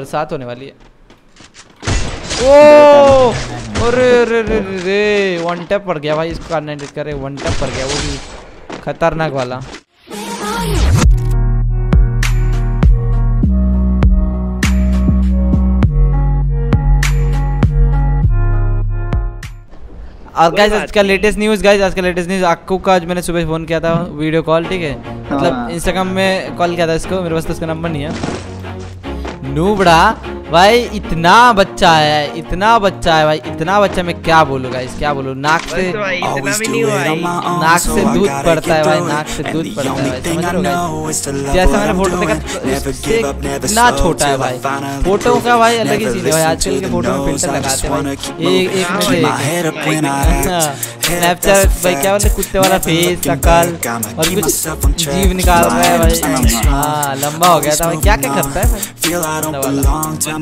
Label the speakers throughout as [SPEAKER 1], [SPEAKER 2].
[SPEAKER 1] बरसात होने वाली है। ओ अरे अरे अरे वन टैप पड़ गया भाई इसको करना करे वन टैप पड़ गया वो भी खतरनाक वाला। और गाइस आज का लेटेस्ट न्यूज़ गाइस आज का लेटेस्ट न्यूज़ अक्कू का आज मैंने सुबह फ़ोन किया था वीडियो कॉल ठीक है? मतलब
[SPEAKER 2] हाँ।
[SPEAKER 1] इंस्टाग्राम में कॉल किया था इसको मेरे पास तो उसका नंबर नहीं है। Nubra भाई इतना बच्चा है इतना बच्चा है भाई इतना बच्चा मैं क्या बोलूँगा इस क्या बोलू? नाक से नाक से दूध पड़ता है भाई नाक से दूध पड़ता है जैसा फ़ोटो देखा तो
[SPEAKER 3] ना
[SPEAKER 1] छोटा है भाई। फ़ोटो का भाई अलग ही चीज़ है आजकल के फ़ोटो में फ़िल्टर लगाते हैं भाई। क्या बोलते कुत्ते वाला फेस शक्ल और कुछ जीव निकाल रहा है भाई। हाँ लंबा हो गया था भाई। क्या क्या करता है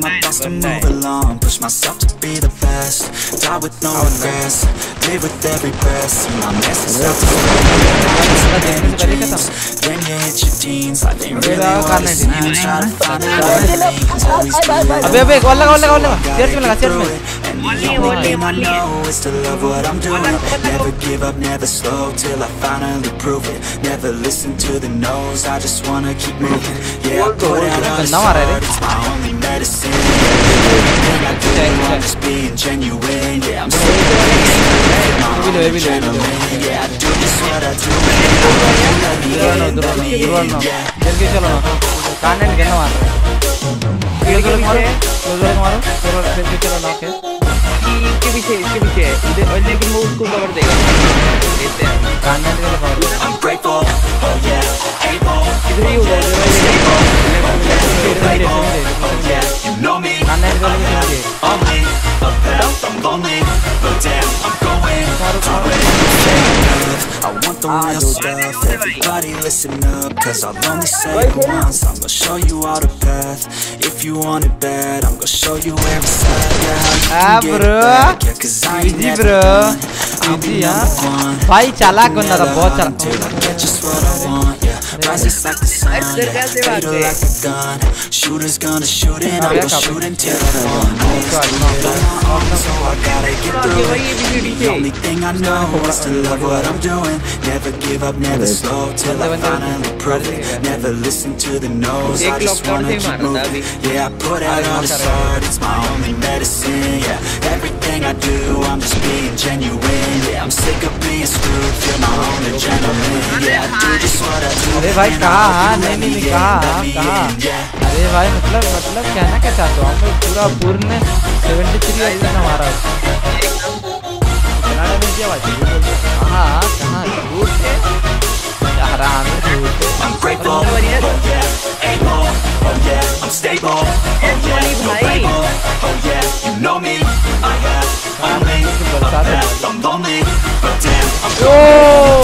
[SPEAKER 3] Feel I don't
[SPEAKER 1] वाला।
[SPEAKER 3] belong, tell my boss to move along Push myself to be the best, die with no regrets Live with every breath, see my message self
[SPEAKER 1] देखने से पहले खत्म
[SPEAKER 3] Then you hit your teens, life ain't
[SPEAKER 1] अबे
[SPEAKER 3] really
[SPEAKER 1] Baba,
[SPEAKER 3] what
[SPEAKER 1] करने
[SPEAKER 3] it
[SPEAKER 1] they.
[SPEAKER 3] seems Try to find a way, cause always be right
[SPEAKER 1] अबे अबे call लगा call लगा कॉल लगा
[SPEAKER 3] Gotta
[SPEAKER 1] चर्च में लगा
[SPEAKER 3] get
[SPEAKER 1] चर्च
[SPEAKER 3] through
[SPEAKER 1] में
[SPEAKER 3] it. And the only thing I know is to love what I'm doing Never give up, never slow till I finally prove it Never listen to the no's, I just wanna keep moving Yeah, I put out all this
[SPEAKER 1] गंदा मारा है रे।
[SPEAKER 3] art, it's my only medicine Everything I do, I'm just being genuine Yeah, I'm sick of being my
[SPEAKER 1] ये भी लो, ये
[SPEAKER 3] own
[SPEAKER 1] भी लो, ये भी लो।
[SPEAKER 3] adrenaline Yeah, I do just what I do Let me
[SPEAKER 1] दूर
[SPEAKER 3] in,
[SPEAKER 1] दूर
[SPEAKER 3] let me
[SPEAKER 1] दूर
[SPEAKER 3] in,
[SPEAKER 1] ना
[SPEAKER 3] yeah
[SPEAKER 1] जल्दी चलो ना कांड एंड गन्ना मार रहे हैं क्लोज मारो क्लोज मारो थोड़ा फिर चलो ना ओके
[SPEAKER 4] इसके पीछे इसके पीछे इधर और लेकिन वो उसको कवर देगा देते हैं
[SPEAKER 1] कांड एंड के लिए
[SPEAKER 3] I'm grateful, oh don't else Everybody listen up, cause I'll only say it once I'm gonna show you all the path. If you want it bad, I'm gonna show you every side. Yeah, how you can get it back. Yeah, cause I ain't never done. I'll be
[SPEAKER 1] on
[SPEAKER 3] one.
[SPEAKER 1] Bhai,
[SPEAKER 3] chalak Get just what I want. Rises like the sun, fatal like a gun. Shooters gonna shoot and I'm gonna shoot until I fall So I gotta get through it. The only thing I know is to love what I'm doing. Never give up, never slow till I finally prove it. Never listen to the no's, I just wanna keep moving. Yeah, I put out all this art, it's my only medicine, yeah. Everything I do, I'm just being genuine, yeah. I'm sick of being screwed, feel my own adrenaline, yeah. I do just what I do.
[SPEAKER 1] अरे भाई कहा? हाँ नहीं नहीं नहीं कहा? हाँ कहा? अरे भाई मतलब मतलब कहना क्या चाहते हो? लोग पूरा पूर्ण सेवेंटी थ्री हमारा कहाँ? झूठ हराम झूठ
[SPEAKER 3] I'm grateful,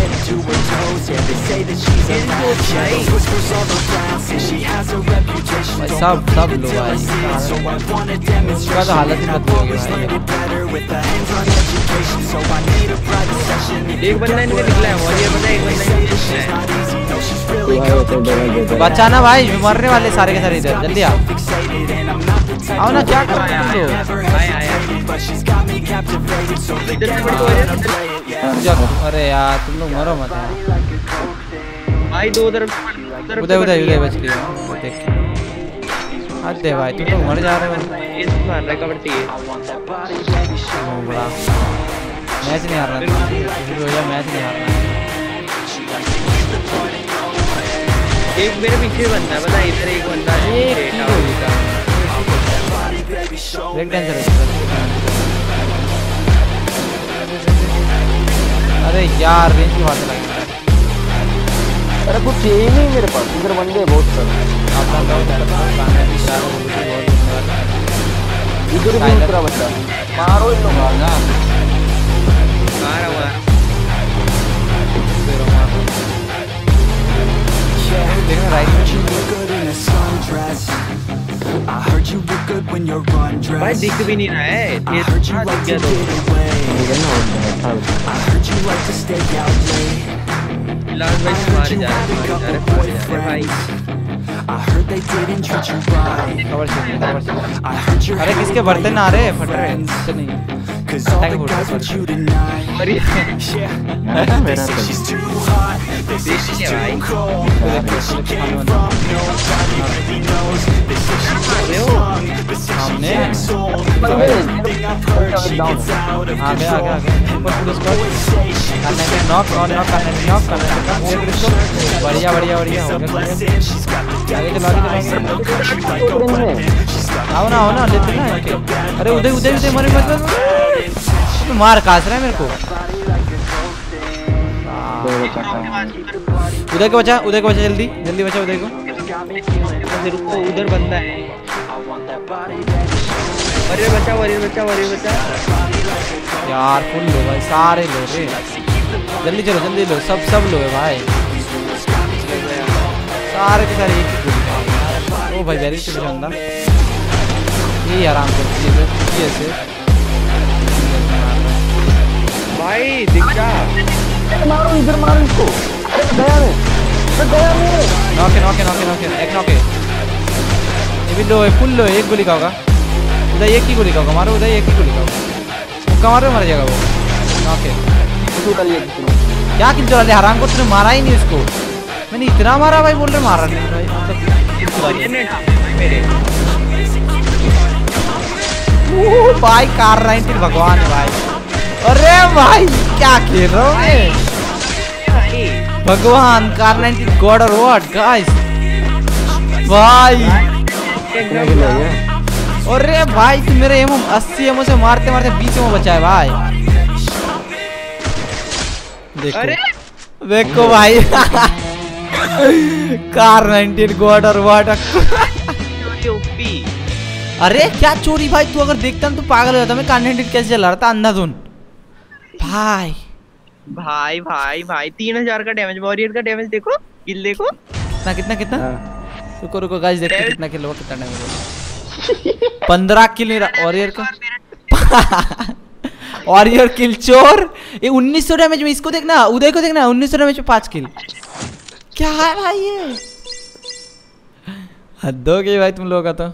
[SPEAKER 3] know that she's a magic
[SPEAKER 1] उधर मत जा
[SPEAKER 4] बचा लिया बचा लिया लो और ये फ़िल्म को आने वाले हैं
[SPEAKER 1] कारनाइटिल बोलते ऊपर से मारा ढूंढे भाई सब सब लोग भाई उसका तो हालत ही बदल गई भाई
[SPEAKER 4] एक बंदा इनका निकला है और ये बंदा एक बंदा निकला है
[SPEAKER 1] बचाना भाई मरने वाले सारे के सारे इधर जल्दी आओ आओ ना क्या कर रहे हो तुम लोग
[SPEAKER 4] आया आया इधर से बड़ी तो
[SPEAKER 1] जा- अरे यार तुम लोग मरो मत यार।
[SPEAKER 4] भाई दो तरफ़
[SPEAKER 1] उदय उदय उदय बच लिया देख। अरे भाई तुम लोग मर जा रहे हो।
[SPEAKER 4] ये है कबड्डी है
[SPEAKER 1] ओ बड़ा मैच नहीं हार रहा मैच नहीं हार रहा
[SPEAKER 4] एक मेरे पीछे बंदा है पता इधर एक बंदा है।
[SPEAKER 1] ही? ब्रेक डांसर है यार रेंज की बात लगी
[SPEAKER 2] अरे कुछ है ही नहीं मेरे पास इधर बंदे हैं बहुत सारे।
[SPEAKER 1] अपना तो गाना भी चार हो गई बहुत धन्यवाद।
[SPEAKER 2] इधर भी. दूसरा बच्चा। मारो इन लोग
[SPEAKER 1] ना
[SPEAKER 4] मारा। मारा
[SPEAKER 1] तेरा मार। देखना राइट में
[SPEAKER 3] You look good in a sundress. I heard you look good when you're
[SPEAKER 4] भाई
[SPEAKER 3] undressed.
[SPEAKER 4] दिख भी नहीं रहा है।
[SPEAKER 3] I
[SPEAKER 4] ये
[SPEAKER 3] heard you like
[SPEAKER 4] दिख गया तो।
[SPEAKER 3] You like to stay out late.
[SPEAKER 4] I heard you मारे a couple हैं, हैं, हैं भाई
[SPEAKER 3] I heard they didn't treat you right. I heard you're
[SPEAKER 1] having a couple आ रहे हैं फट रहे हैं इससे नहीं
[SPEAKER 3] Cause all
[SPEAKER 1] Thank
[SPEAKER 3] the
[SPEAKER 1] you,
[SPEAKER 3] guys
[SPEAKER 1] sorry.
[SPEAKER 3] want you tonight.
[SPEAKER 4] और ये
[SPEAKER 3] Yeah. They say she's too hot. They say she's
[SPEAKER 4] Yeah,
[SPEAKER 3] too
[SPEAKER 4] right.
[SPEAKER 3] cold. Where she came from, nobody really knows. They say she's really young, but say she
[SPEAKER 1] हमने
[SPEAKER 3] acts old. But everything I've heard, she gets out of
[SPEAKER 1] आ गया आ गया आ
[SPEAKER 3] control.
[SPEAKER 1] गया ऊपर police को
[SPEAKER 3] Boys say she's
[SPEAKER 1] करने के knock और knock करने के नॉक करने के नॉक ये पुलिस को बढ़िया बढ़िया बढ़िया हो गया हो गया
[SPEAKER 3] She's got the
[SPEAKER 1] आगे चलो आगे चलो आगे चलो
[SPEAKER 3] treat like a weapon. She's got
[SPEAKER 1] आओ ना आओ ना लेते ना ओके अरे उदय उदय उदय मरे मत मत मार कास रहा है मेरे को। उदय को बचा उदय को बचा जल्दी जल्दी बचा उदय को।
[SPEAKER 4] उधर बंदा है वरियर बचा वरियर बचा वरियर बचा।
[SPEAKER 1] यार फुल लो भाई सारे लो रे। जल्दी चलो जल्दी लो सब सब लो है भाई। सारे के सारे एक ही ओ भाई वेरी बंदा ये आराम से ये ये ऐसे।
[SPEAKER 4] भाई दिख जा
[SPEAKER 2] मारो इधर मारो इसको। अरे गया मैं। अरे गया मैं।
[SPEAKER 1] नॉके नॉके नॉके नॉके एक नॉके ये भी लो है फुल लो है एक गोली का होगा उधर एक ही गोली का होगा मारो उधर एक ही गोली का होगा मुक्का मारो मर जाएगा वो। नॉके
[SPEAKER 2] ने
[SPEAKER 1] क्या किल चला हराम को तूने मारा ही नहीं उसको। मैंने इतना मारा भाई बोल रहे मारा नहीं। भाई मतलब
[SPEAKER 4] भाई मेरे।
[SPEAKER 1] भाई कार 19 भगवान है भाई। अरे भाई क्या खेल रहा हूँ मैं भगवान कार 19 गॉड और व्हाट गाइस भाई। अरे भाई तू मेरे एमो 80 एमो से मारते मारते 20 एमो बचा है भाई। देखो।
[SPEAKER 4] अरे।
[SPEAKER 1] देखो भाई। कार 19 गॉड और व्हाट अरे क्या चोरी भाई? तू अगर देखता ना तो पागल हो जाता। मैं कार 19 कैसे चला रहा था? अंधाधुन। भाई।
[SPEAKER 4] भाई भाई भाई तीन हज़ार का डैमेज वॉरियर का डैमेज देखो किल देखो।
[SPEAKER 1] कितना कितना कितना?
[SPEAKER 2] हाँ।
[SPEAKER 1] रुको रुको गाइस देखते हैं कितना किल हुआ कितना डैमेज पंद्रह किल मेरा वॉरियर का? वॉरियर किल चोर? ये उन्नीस सौ डैमेज में इसको देखना उदय को देखना उन्नीस सौ डैमेज में पाँच किल क्या है भाई ये? हद हो गई भाई तुम लोगों का तो।